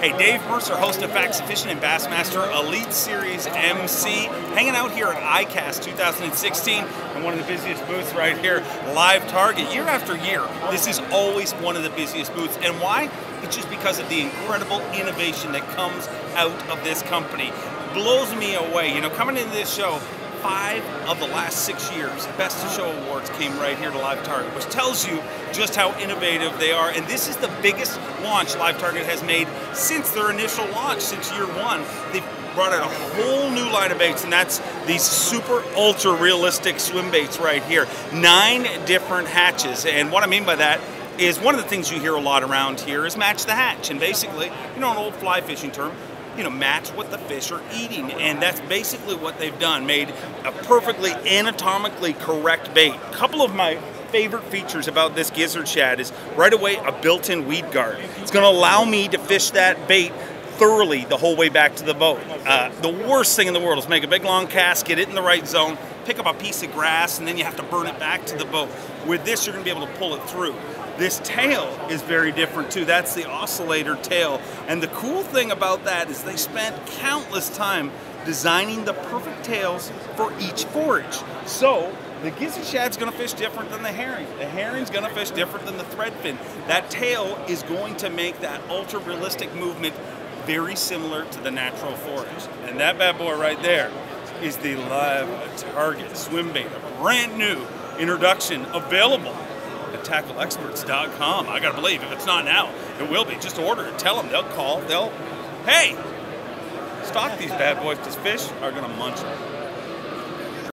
Hey, Dave Mercer, host of Facts Fishing and Bassmaster Elite Series MC, hanging out here at ICAST 2016 in one of the busiest booths right here, LiveTarget. Year after year, this is always one of the busiest booths. And why? It's just because of the incredible innovation that comes out of this company. Blows me away. You know, coming into this show, five of the last six years, Best of Show Awards came right here to LiveTarget, which tells you just how innovative they are. And this is the biggest launch LiveTarget has made since their initial launch, since year one. They've brought out a whole new line of baits, and that's these super ultra realistic swim baits right here. Nine different hatches. And what I mean by that is one of the things you hear a lot around here is match the hatch. And basically, you know, an old fly fishing term, you know, match what the fish are eating. And that's basically what they've done, made a perfectly anatomically correct bait. A couple of my favorite features about this gizzard shad is right away a built-in weed guard. It's going to allow me to fish that bait thoroughly the whole way back to the boat. Uh, the worst thing in the world is make a big long cast, get it in the right zone, pick up a piece of grass, and then you have to burn it back to the boat. With this, you're going to be able to pull it through. This tail is very different too. That's the oscillator tail. And the cool thing about that is they spent countless time designing the perfect tails for each forage. So the gizzard shad's gonna fish different than the herring. The herring's gonna fish different than the threadfin. That tail is going to make that ultra realistic movement very similar to the natural forage. And that bad boy right there is the live target swim bait, a brand new introduction available at tackleexperts.com. I gotta believe if it's not now, it will be. Just order it. Tell them. They'll call. They'll, hey, stock these bad boys because fish are gonna munch them.